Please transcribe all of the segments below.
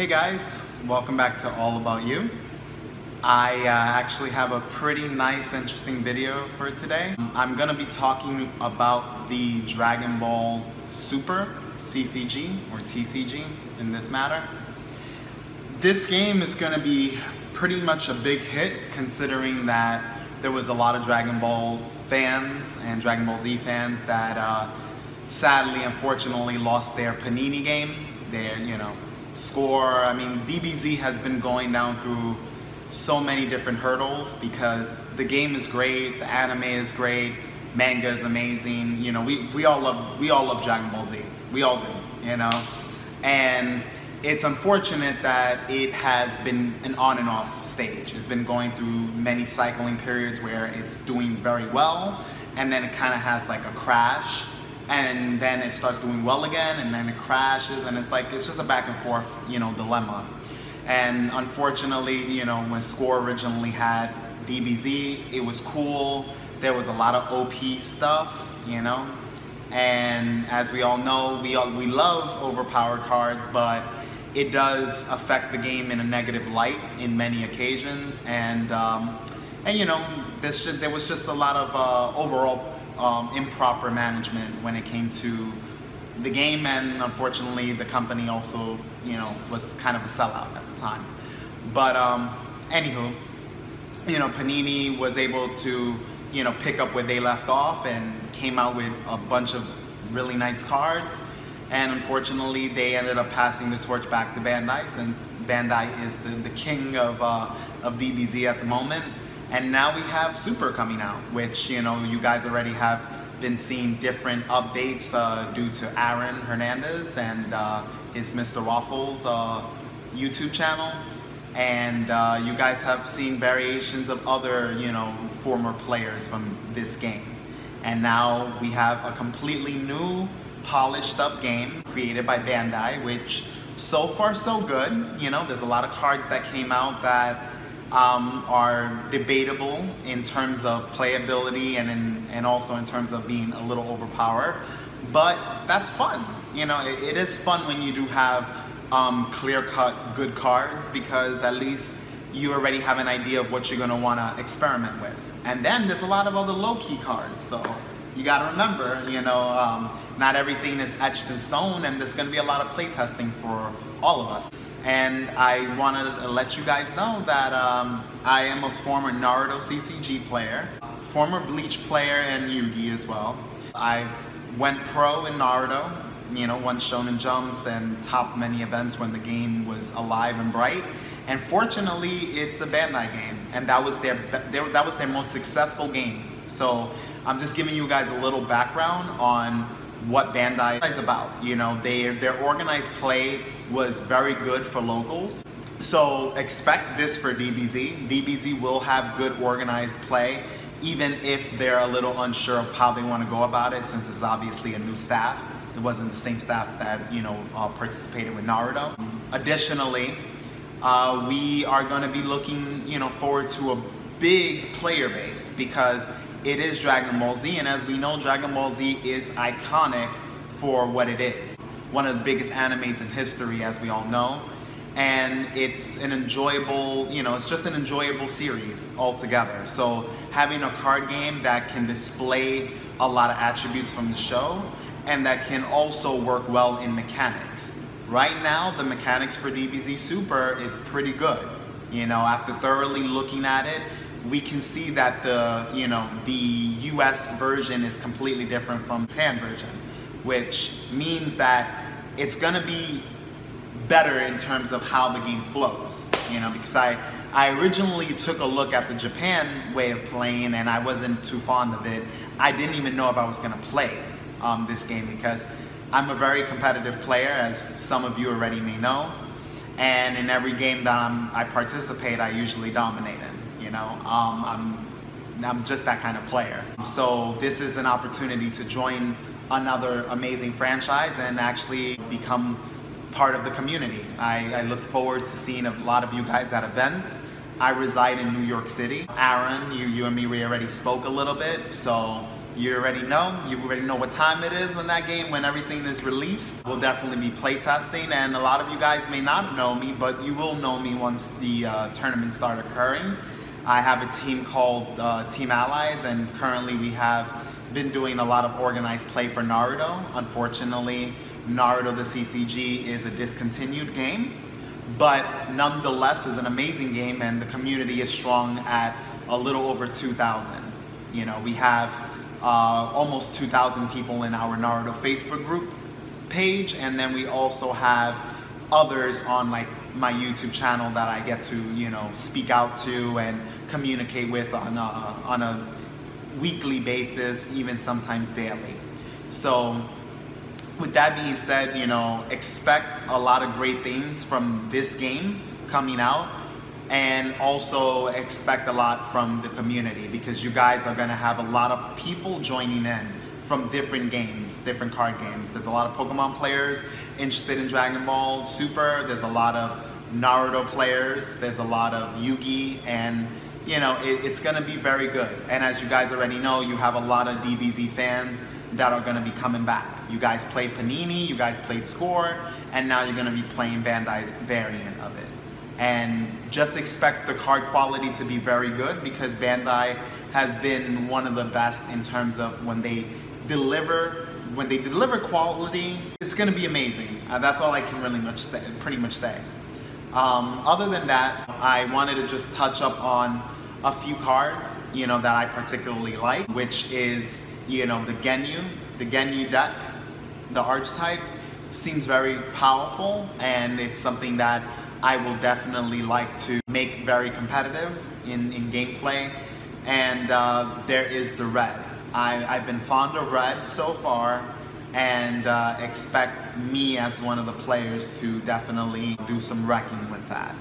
Hey guys, welcome back to All About You. I uh, actually have a pretty nice, interesting video for today. I'm gonna be talking about the Dragon Ball Super CCG or TCG in this matter. This game is gonna be pretty much a big hit considering that there was a lot of Dragon Ball fans and Dragon Ball Z fans that uh, sadly, unfortunately, lost their Panini game. Their, you know, score. I mean, DBZ has been going down through so many different hurdles because the game is great, the anime is great, manga is amazing. You know, we, we all love we all love Dragon Ball Z. We all do, you know. And it's unfortunate that it has been an on and off stage. It's been going through many cycling periods where it's doing very well and then it kind of has like a crash and then it starts doing well again and then it crashes and it's like it's just a back and forth you know dilemma. And unfortunately you know when score originally had dbz it was cool. There was a lot of op stuff you know? And as we all know we all we love overpowered cards but it does affect the game in a negative light in many occasions. And um, and you know this just, there was just a lot of uh, overall um, improper management when it came to the game and unfortunately the company also you know was kind of a sellout at the time. But um, anywho you know Panini was able to you know pick up where they left off and came out with a bunch of really nice cards. And unfortunately they ended up passing the torch back to Bandai since Bandai is the, the king of, uh, of DBZ at the moment and now we have Super coming out, which, you know, you guys already have been seeing different updates uh, due to Aaron Hernandez and uh, his Mr. Waffles uh, YouTube channel. And uh, you guys have seen variations of other, you know, former players from this game. And now we have a completely new, polished up game created by Bandai, which so far so good. You know, there's a lot of cards that came out that um, are debatable in terms of playability and in, and also in terms of being a little overpowered. But that's fun. You know, it, it is fun when you do have um, clear-cut good cards because at least you already have an idea of what you're going to want to experiment with. And then there's a lot of other low-key cards. So you got to remember, you know, um, not everything is etched in stone and there's going to be a lot of playtesting for all of us. And I wanted to let you guys know that um, I am a former Naruto CCG player, former Bleach player and Yugi as well. I went pro in Naruto, you know, won Shonen Jumps and topped many events when the game was alive and bright. And fortunately, it's a Bandai game, and that was their, their that was their most successful game. So I'm just giving you guys a little background on what Bandai is about. You know, they, their organized play was very good for locals. So expect this for DBZ. DBZ will have good organized play, even if they're a little unsure of how they want to go about it, since it's obviously a new staff. It wasn't the same staff that you know uh, participated with Naruto. Additionally, uh, we are going to be looking, you know, forward to a big player base because it is Dragon Ball Z, and as we know, Dragon Ball Z is iconic for what it is. One of the biggest animes in history, as we all know, and it's an enjoyable, you know, it's just an enjoyable series altogether. So having a card game that can display a lot of attributes from the show and that can also work well in mechanics. Right now, the mechanics for DBZ Super is pretty good. You know, after thoroughly looking at it, we can see that the, you know, the US version is completely different from the Pan version, which means that it's gonna be better in terms of how the game flows, you know, because I, I originally took a look at the Japan way of playing and I wasn't too fond of it. I didn't even know if I was gonna play um, this game because I'm a very competitive player, as some of you already may know. And in every game that I'm, I participate, I usually dominate it you know. Um, I'm, I'm just that kind of player. So this is an opportunity to join another amazing franchise and actually become part of the community. I, I, look forward to seeing a lot of you guys at events. I reside in New York City. Aaron, you, you and me, we already spoke a little bit, so you already know. You already know what time it is when that game, when everything is released. We'll definitely be playtesting and a lot of you guys may not know me, but you will know me once the uh, tournaments start occurring. I have a team called uh, Team Allies and currently we have been doing a lot of organized play for Naruto. Unfortunately, Naruto the CCG is a discontinued game, but nonetheless is an amazing game and the community is strong at a little over 2,000. You know, we have uh, almost 2,000 people in our Naruto Facebook group page, and then we also have others on like my YouTube channel that I get to, you know, speak out to and communicate with on a, on a weekly basis, even sometimes daily. So with that being said, you know, expect a lot of great things from this game coming out and also expect a lot from the community because you guys are gonna have a lot of people joining in from different games, different card games. There's a lot of Pokemon players interested in Dragon Ball Super. There's a lot of Naruto players. There's a lot of Yugi and you know, it, it's gonna be very good. And as you guys already know, you have a lot of DBZ fans that are gonna be coming back. You guys played Panini, you guys played Score, and now you're gonna be playing Bandai's variant of it. And just expect the card quality to be very good because Bandai has been one of the best in terms of when they deliver when they deliver quality, it's gonna be amazing. Uh, that's all I can really much say, pretty much say. Um, other than that, I wanted to just touch up on a few cards, you know, that I particularly like, which is, you know, the Ginyu, the Ginyu deck, the archetype seems very powerful and it's something that I will definitely like to make very competitive in, in gameplay. And uh, there is the red. I, I've been fond of red so far and uh, expect me as one of the players to definitely do some wrecking with that.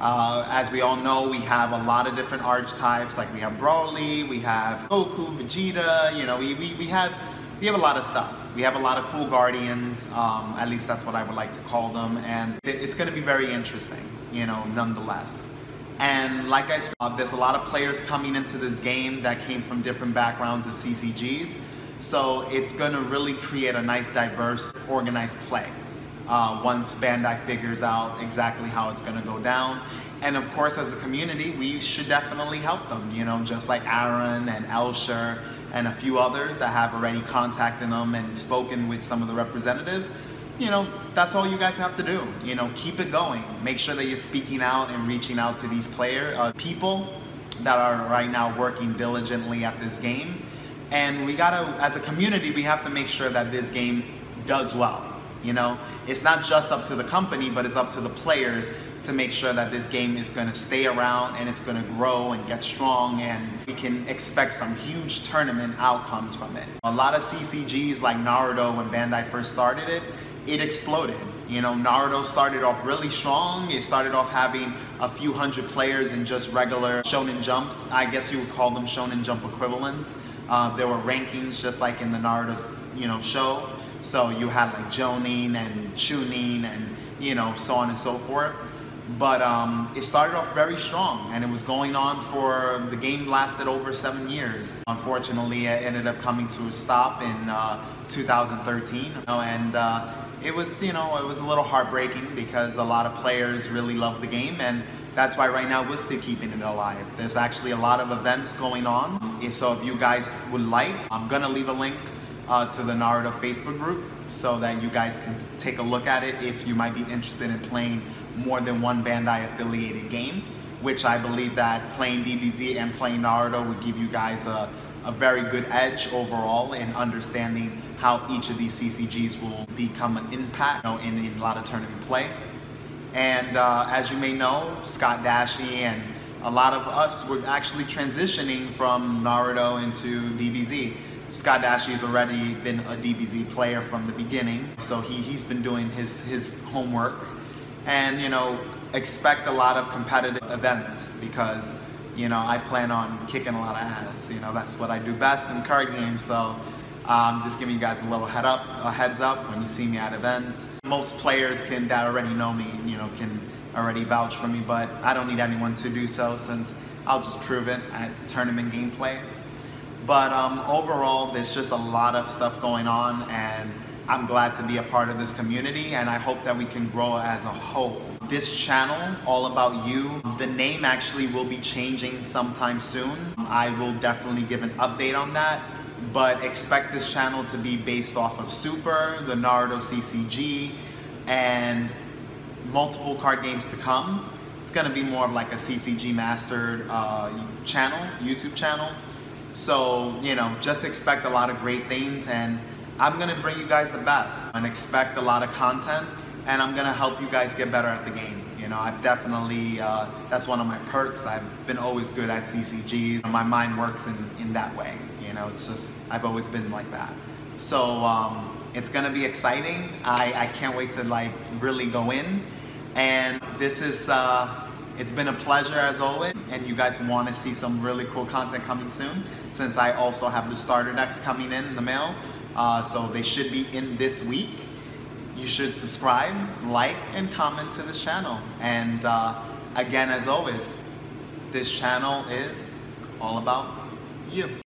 Uh, as we all know, we have a lot of different archetypes, like we have Broly, we have Goku, Vegeta, you know, we, we, we, have, we have a lot of stuff. We have a lot of cool Guardians, um, at least that's what I would like to call them, and it's going to be very interesting, you know, nonetheless. And like I said, there's a lot of players coming into this game that came from different backgrounds of CCGs, so it's gonna really create a nice, diverse, organized play uh, once Bandai figures out exactly how it's gonna go down. And of course, as a community, we should definitely help them, you know, just like Aaron and Elsher and a few others that have already contacted them and spoken with some of the representatives. You know, that's all you guys have to do. You know, keep it going. Make sure that you're speaking out and reaching out to these player uh, people that are right now working diligently at this game and we gotta, as a community, we have to make sure that this game does well. You know, it's not just up to the company, but it's up to the players to make sure that this game is going to stay around and it's going to grow and get strong and we can expect some huge tournament outcomes from it. A lot of CCGs like Naruto when Bandai first started it, it exploded. You know, Naruto started off really strong. It started off having a few hundred players in just regular Shonen Jumps. I guess you would call them Shonen Jump equivalents. Uh, there were rankings just like in the Naruto, you know, show. So you had like Jonin and Chunin and, you know, so on and so forth. But um, it started off very strong and it was going on for, the game lasted over seven years. Unfortunately, it ended up coming to a stop in uh, 2013. You know, and uh, it was, you know, it was a little heartbreaking because a lot of players really love the game and that's why right now we're still keeping it alive. There's actually a lot of events going on. So if you guys would like, I'm gonna leave a link uh, to the Naruto Facebook group so that you guys can take a look at it if you might be interested in playing more than one Bandai affiliated game, which I believe that playing DBZ and playing Naruto would give you guys a, a very good edge overall in understanding how each of these CCGs will become an impact you know, in, in a lot of tournament play. And uh, as you may know, Scott Dashie and a lot of us were actually transitioning from Naruto into DBZ. Scott Dashie has already been a DBZ player from the beginning, so he, he's been doing his, his homework. And, you know, expect a lot of competitive events because, you know, I plan on kicking a lot of ass. You know, that's what I do best in card games, so um, just giving you guys a little head up, a heads up when you see me at events. Most players can that already know me, you know, can already vouch for me, but I don't need anyone to do so since I'll just prove it at tournament gameplay. But um, overall, there's just a lot of stuff going on and I'm glad to be a part of this community and I hope that we can grow as a whole. This channel, All About You, the name actually will be changing sometime soon. I will definitely give an update on that, but expect this channel to be based off of Super, the Naruto CCG, and multiple card games to come. It's gonna be more of like a CCG mastered uh, channel, YouTube channel. So, you know, just expect a lot of great things and I'm gonna bring you guys the best and expect a lot of content and I'm gonna help you guys get better at the game. You know, I've definitely, uh, that's one of my perks. I've been always good at CCGs. My mind works in, in that way. You know, it's just, I've always been like that. So um, it's gonna be exciting. I, I can't wait to like really go in. And this is, uh, it's been a pleasure as always, and you guys want to see some really cool content coming soon, since I also have the starter decks coming in, in the mail, uh, so they should be in this week. You should subscribe, like, and comment to this channel. And uh, again, as always, this channel is all about you.